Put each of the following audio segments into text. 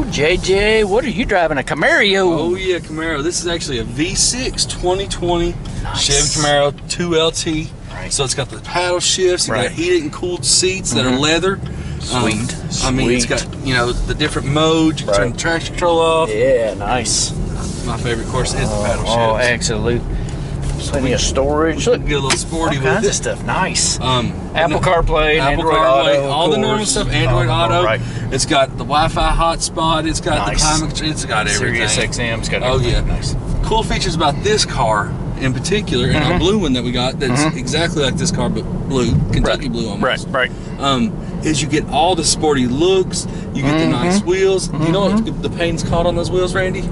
Ooh, JJ, what are you driving? A Camaro? Oh yeah, Camaro. This is actually a V6 2020 Nice. Chevy Camaro 2LT. Right. So it's got the paddle shifts, you Right. got heated and cooled seats that are leather. Um, Sweet, I mean, it's got you know the different modes. You can turn Right. the traction control off. Yeah, nice. My favorite, of course, is the paddle Oh, shifts. absolute. Plenty of storage. Look, Get a little all sporty with kinds it. of stuff. Nice. Um, Apple CarPlay, Apple Android CarPlay, Auto, all the normal stuff. Android Oh, Auto. right. It's got the Wi-Fi hotspot. It's got Nice. the climate. It's got everything. Sirius XM's got everything. Oh yeah. Nice. Cool features about this car in particular, and Mm-hmm. our blue one that we got that's exactly like this car but blue, Kentucky blue almost. Right, right. Um, is you get all the sporty looks. You get the Mm-hmm. nice wheels. You know what the paint's called on those wheels, Randy?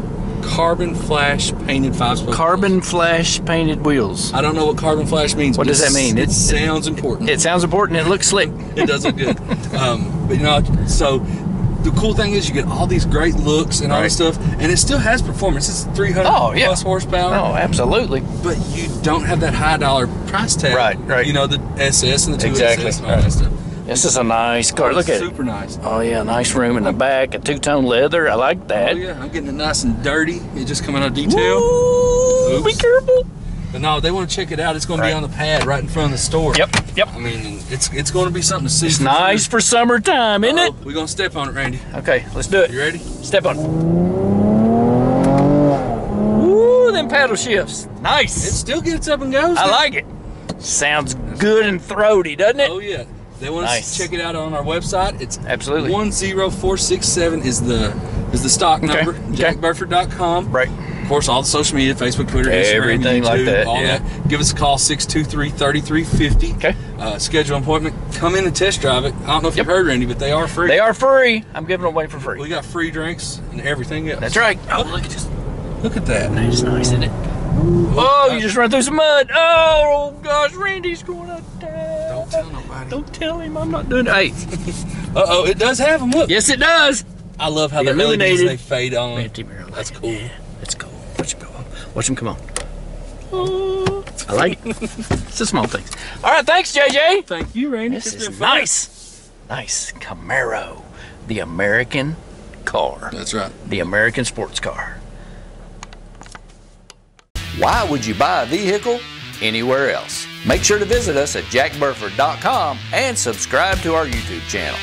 Carbon flash painted five spoke. Carbon flash painted wheels. I don't know what carbon flash means. What does that mean? It It's- sounds important. It sounds important. It looks slick. it does look good. Um, but you know, so the cool thing is you get all these great looks and all Right. this stuff, and it still has performance. It's 300 Oh, yeah. plus horsepower. Oh, absolutely. But you don't have that high dollar price tag. Right, right. You know, the SS and the 2 Exactly, SS and all right. that stuff. This is a nice car. Look at it. Super nice. Oh yeah, nice room in the back. A two-tone leather. I like that. Oh, yeah, I'm getting it nice and dirty. It just coming out of detail. Ooh, be careful. But no, they want to check it out. It's going to be on the pad right in front of the store. Yep, yep. I mean, it's it's going to be something to see. It's for nice sure. for summertime, isn't it? Uh-oh, We're going to step on it, Randy. Okay, let's do it. You ready? Step on it. Ooh, them paddle shifts. Nice. It still gets up and goes. I now. like it. Sounds good and throaty, doesn't it? Oh yeah. They want Nice. to check it out on our website. It's Absolutely. one zero four six seven is the is the stock Okay, number. okay. JackBurford.com. Right. Of course, all the social media, Facebook, Twitter, Instagram, Everything like that, all yeah. that. Give us a call 623-3350. Okay. Uh, schedule an appointment. Come in and test drive it. I don't know if Yep. you've heard, Randy, but they are free. They are free. I'm giving them away for free. We got free drinks and everything else. That's right. Oh, look at this. Look at that. That's nice, isn't it? Oh, you just ran through some mud. Oh, gosh, Randy's going to die. Don't tell nobody. Don't tell him I'm not doing it. Hey, Uh oh, it does have them. Look. yes, it does. I love how the LEDs Illuminated. they fade on. Fancy mirror That's cool. Yeah, let's go. Watch him go on. Watch him come on. Oh, I like it. it's the small things. All right, thanks, JJ. Thank you, Randy. This It's is nice. Nice. Camaro, the American car, That's right. the American sports car. Why would you buy a vehicle anywhere else? Make sure to visit us at jackburford.com and subscribe to our YouTube channel.